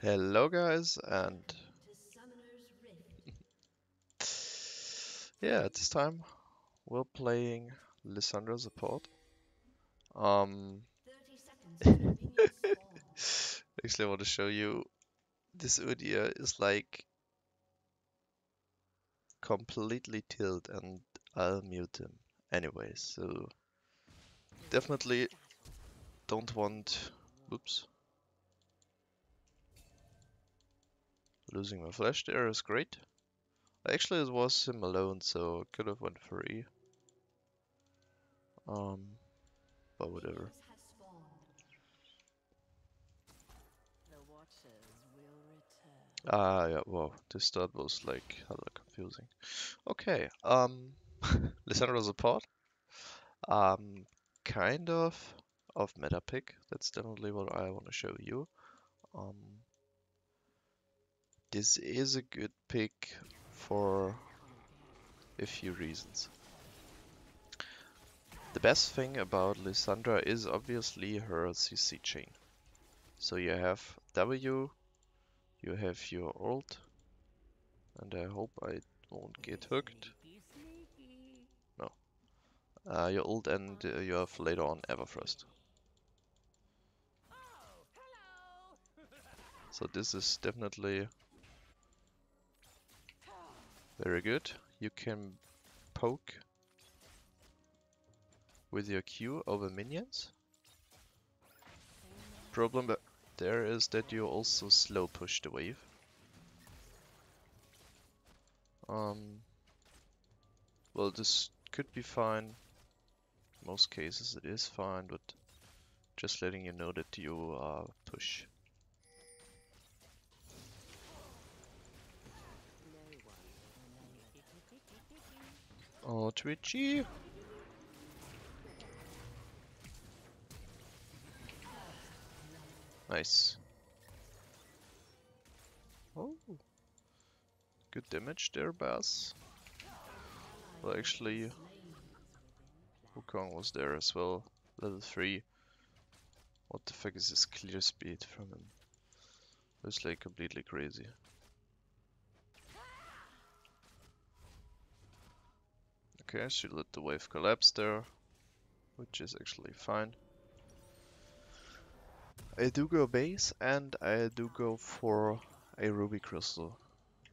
Hello guys and yeah at this time we're playing Lissandra support. Um actually I want to show you this Udyr is like completely tilted and I'll mute him anyway so definitely don't want oops Losing my flash there is great. Actually, it was him alone, so could have went free. Um, but whatever. Ah, yeah, wow, this start was like hella confusing. Okay, um, Lissandra's apart. Um, kind of of meta pick. That's definitely what I want to show you. Um, this is a good pick for a few reasons. The best thing about Lissandra is obviously her CC chain. So you have W, you have your ult, and I hope I won't get hooked. No. Uh, your ult and uh, you have later on Everfrost. So this is definitely very good. You can poke with your Q over minions. Problem there is that you also slow push the wave. Um, well, this could be fine. In most cases it is fine, but just letting you know that you uh, push. Oh, Twitchy. Nice. Oh. Good damage there, Bass. Well, actually, Wukong was there as well. Level 3. What the fuck is this clear speed from him? It's like completely crazy. Okay, she let the wave collapse there, which is actually fine. I do go base and I do go for a ruby crystal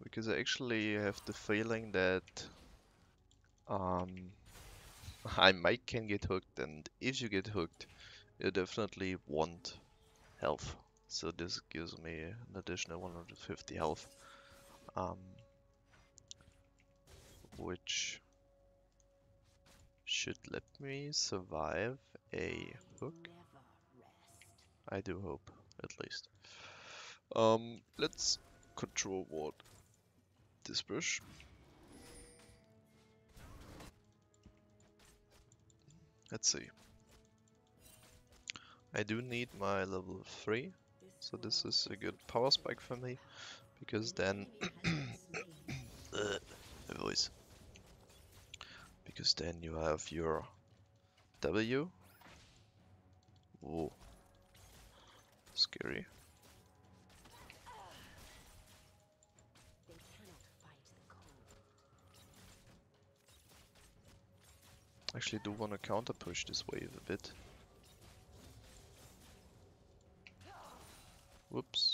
because I actually have the feeling that um, I might can get hooked and if you get hooked you definitely want health so this gives me an additional 150 health um, which should let me survive a hook. I do hope, at least. Um, let's control ward this bush. Let's see. I do need my level 3, so this is a good power spike for me, because then... my voice because then you have your W. Whoa. Scary. Actually do want to counter push this wave a bit. Whoops.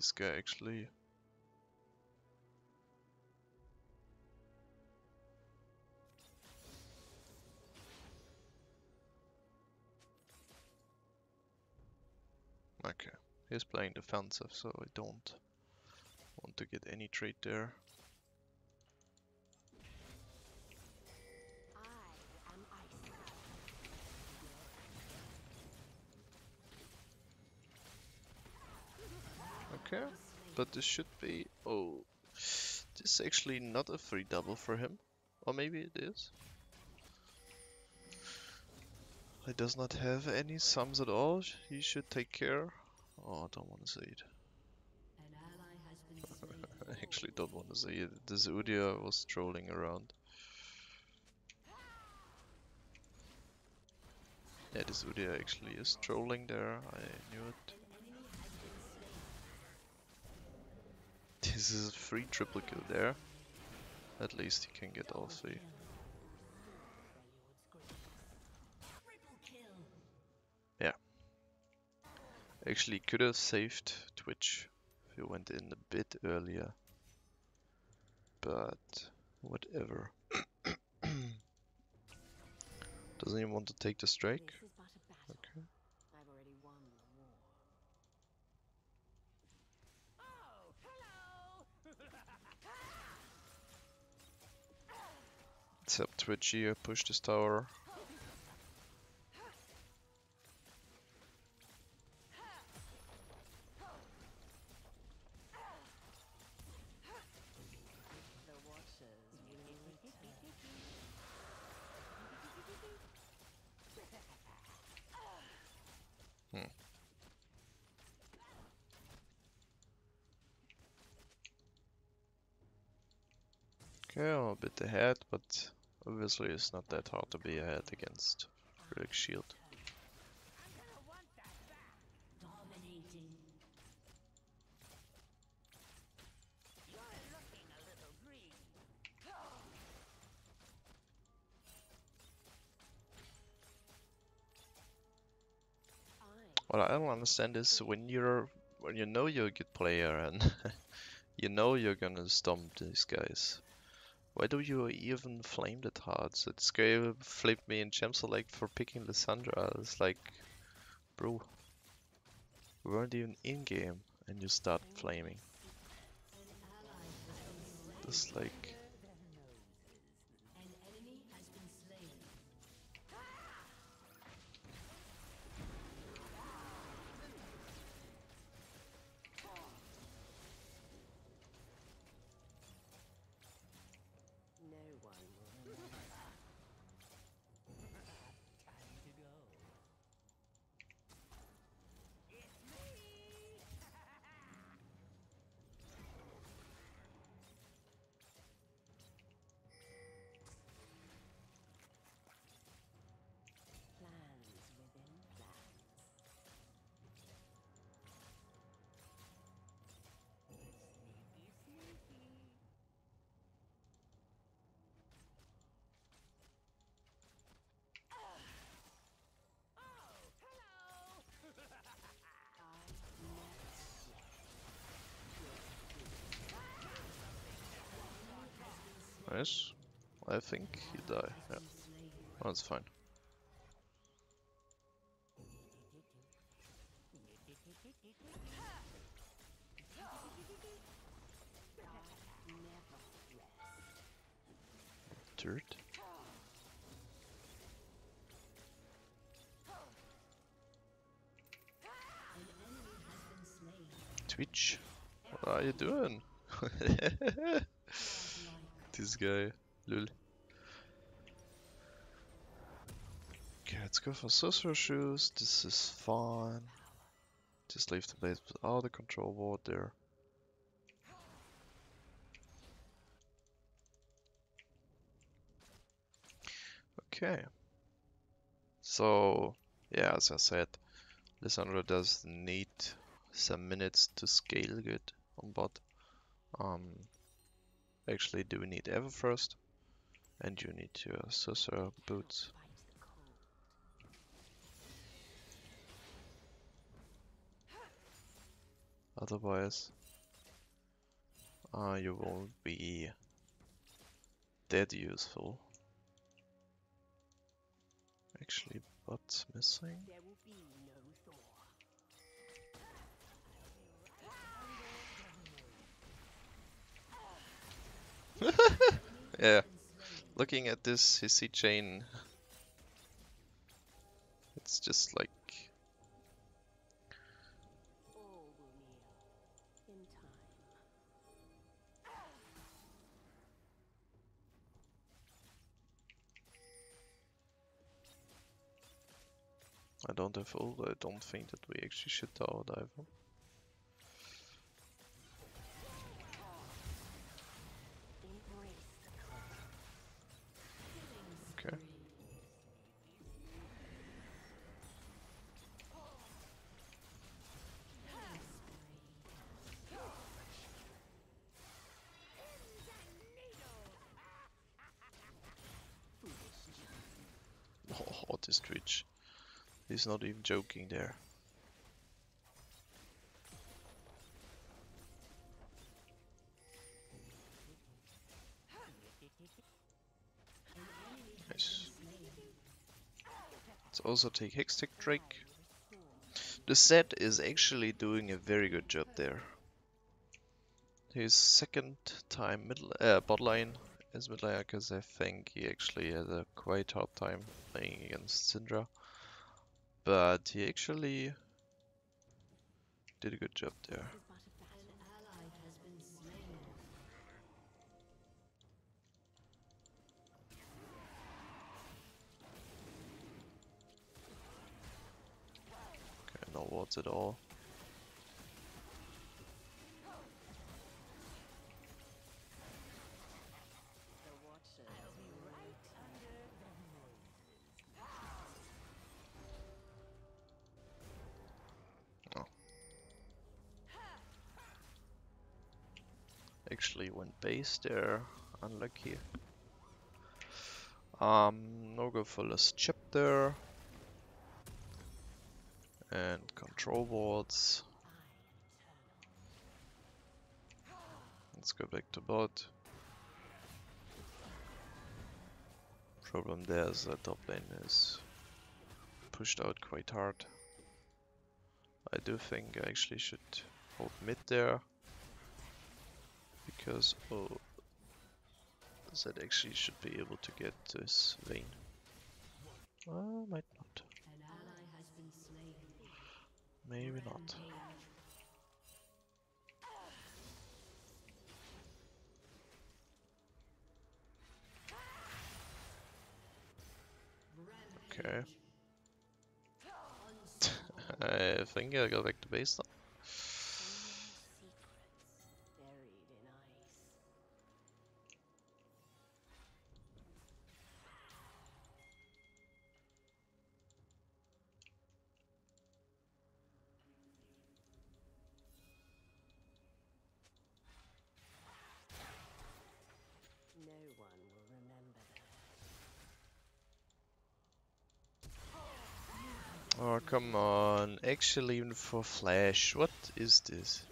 this guy actually Okay. He's playing defensive, so I don't want to get any trade there. But this should be... Oh, this is actually not a free double for him. Or maybe it is. He does not have any sums at all. He should take care. Oh, I don't want to say it. I actually don't want to say it. This Udyr was trolling around. Yeah, this Udyr actually is trolling there. I knew it. This is a free triple kill there. At least he can get all three. Yeah. Actually could have saved Twitch if he went in a bit earlier. But whatever. Doesn't he want to take the strike? Except Twitch here pushed his tower. Obviously it's not that hard to be ahead against Relic Shield. What I don't understand is when you're when you know you're a good player and you know you're gonna stomp these guys. Why do you even flame that hard? So this guy flipped me in Champ Select for picking Lissandra. It's like, bro, we weren't even in game and you start flaming. Just like, I think he die. Yeah, oh, that's fine. Dirt. Twitch, what are you doing? this guy, lul. Okay, let's go for sorcerer shoes. This is fine. Just leave the base without the control ward there. Okay. So, yeah, as I said, Lissandra does need some minutes to scale good on bot. Um, actually, do we need Everfrost? And you need your Sorcerer boots. Otherwise, uh, you won't be that useful. Actually, bot's missing. yeah. Looking at this hissy chain, it's just like. I don't have all. I don't think that we actually should tower dive. Huh? He's not even joking there. Let's also take Hextech Drake. The Zed is actually doing a very good job there. His second time middle uh, bot lane as mid laner because I think he actually had a quite hard time playing against Syndra. But he actually did a good job there. Okay, no wards at all. Actually went base there. Unlucky. Um, no go for less chip there. And control wards. Let's go back to bot. Problem there is that top lane is pushed out quite hard. I do think I actually should hold mid there. Because, oh, that actually should be able to get this vein. Uh, might not. Maybe not. Okay. I think I'll go back to base now. Come on. Actually, even for flash. What is this?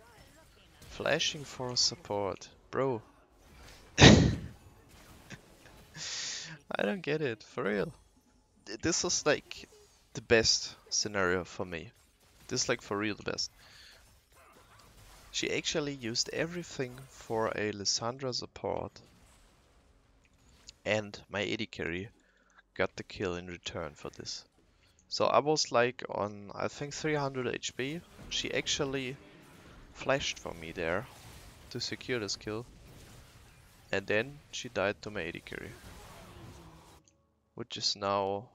Flashing for support. Bro. I don't get it. For real. This is like the best scenario for me. This is like for real the best. She actually used everything for a Lissandra support. And my AD carry got the kill in return for this. So I was like on, I think 300 HP. She actually flashed for me there to secure this kill. And then she died to my AD carry. Which is now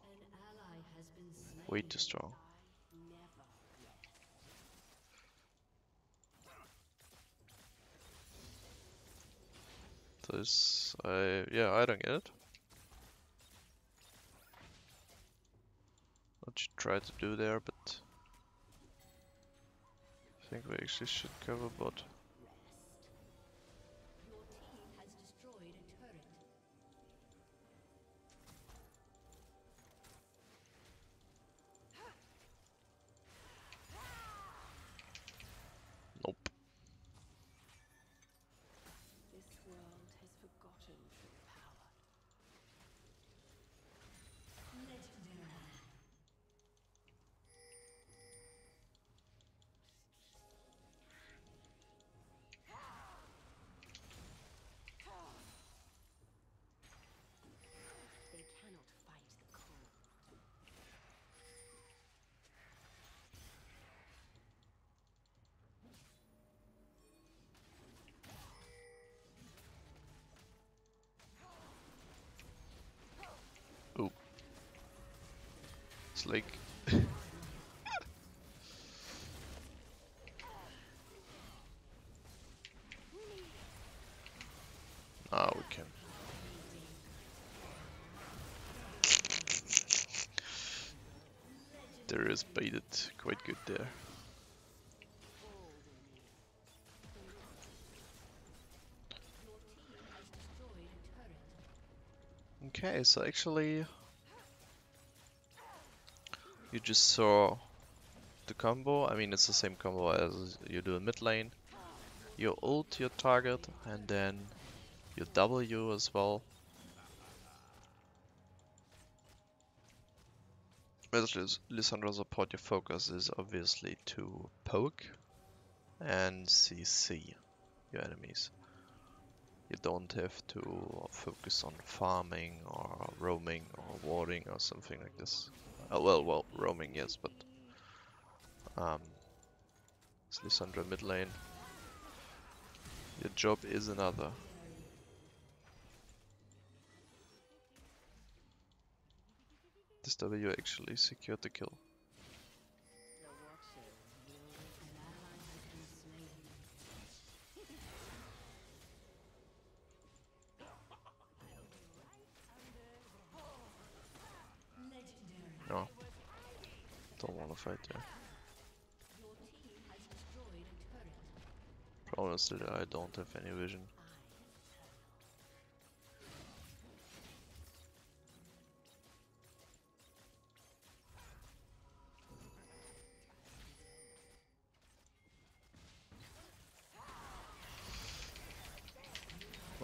way too strong. This, I, yeah, I don't get it. What you try to do there, but I think we actually should cover bot. Like... ah, we can. There is baited quite good there. Okay, so actually you just saw the combo. I mean, it's the same combo as you do in mid lane. You ult your target and then you W as well. As Lys Lissandra support, your focus is obviously to poke and CC your enemies. You don't have to focus on farming or roaming or warding or something like this. Uh, well, well, roaming yes, but um, it's Lissandra mid lane. Your job is another. This W actually secured the kill. Fight there. Problem is that I don't have any vision.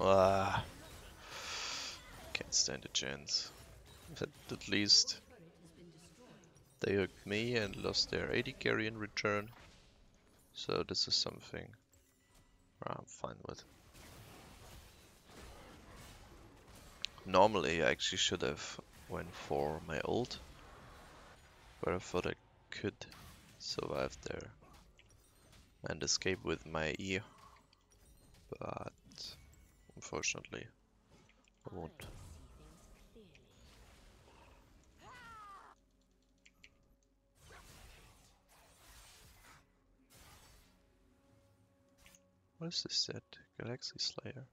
Ah, can't stand a chance. But at least they hooked me and lost their AD carry in return. So this is something I'm fine with. Normally I actually should have went for my ult. But I thought I could survive there. And escape with my E. But unfortunately I won't. Is this Zed? Galaxy Slayer.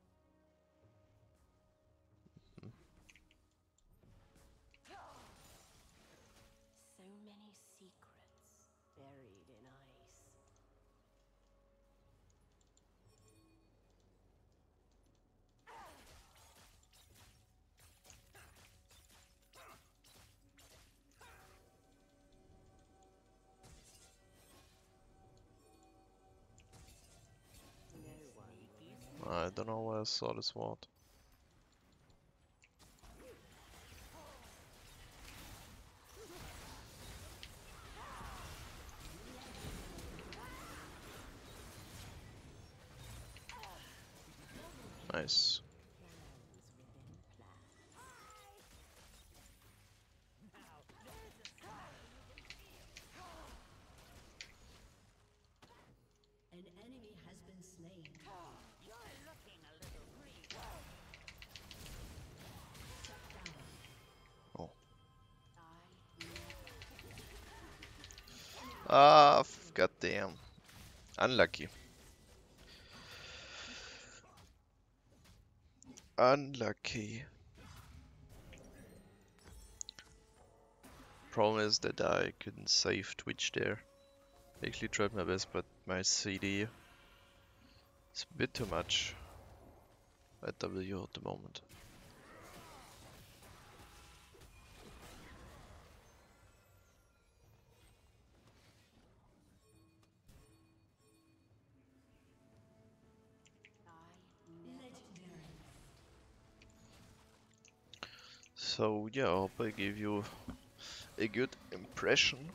Don't know where I saw this ward. Nice. An enemy has been slain. Ah, goddamn. Unlucky. Unlucky. Problem is that I couldn't save Twitch there. Actually tried my best, but my CD is a bit too much at W at the moment. So yeah, I hope I gave you a good impression.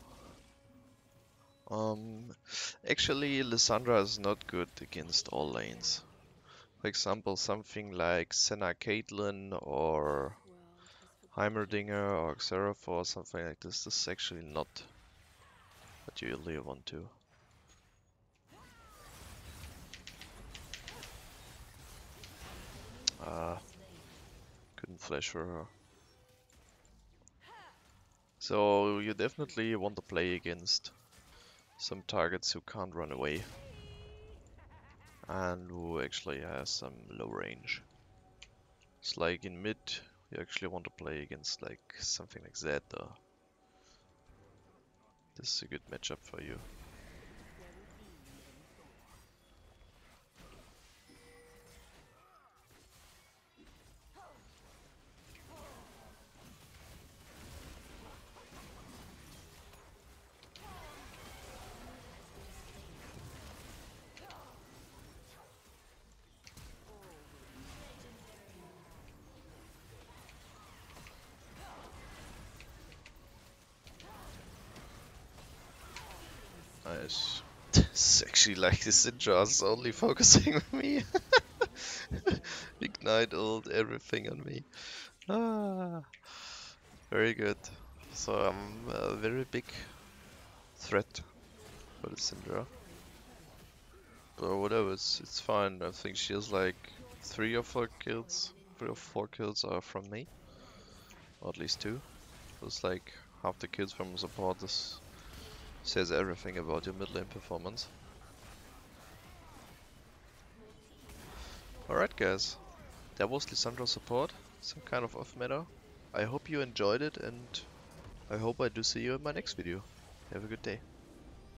Um, actually, Lissandra is not good against all lanes. For example, something like Senna Caitlyn or Heimerdinger or Xerath or something like this. This is actually not what you really want to. Ah, couldn't flash for her. So you definitely want to play against some targets who can't run away and who actually has some low range. It's like in mid you actually want to play against like something like or this is a good matchup for you. Actually like this Syndra is only focusing on me. Ignite ult, everything on me. Ah, very good. So I'm a very big threat for the Syndra. But whatever, it's, it's fine. I think she has like three or four kills. Three or four kills are from me. Or at least two. It's like half the kills from support. This says everything about your mid lane performance. Alright guys, that was Lissandra support, some kind of off meta. I hope you enjoyed it and I hope I do see you in my next video. Have a good day.